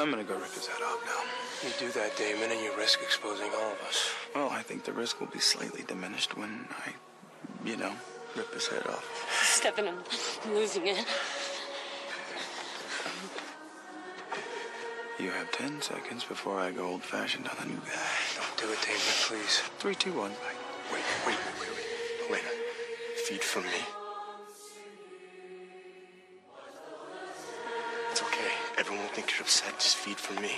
I'm gonna go rip his head off now. You do that, Damon, and you risk exposing all of us. Well, I think the risk will be slightly diminished when I, you know, rip his head off. Stefan, I'm losing it. You have 10 seconds before I go old fashioned on the new guy. Don't do it, Damon, please. Three, two, one. Wait, wait, wait, wait, wait. Elena, feed from me. Think you're upset. Just feed from me.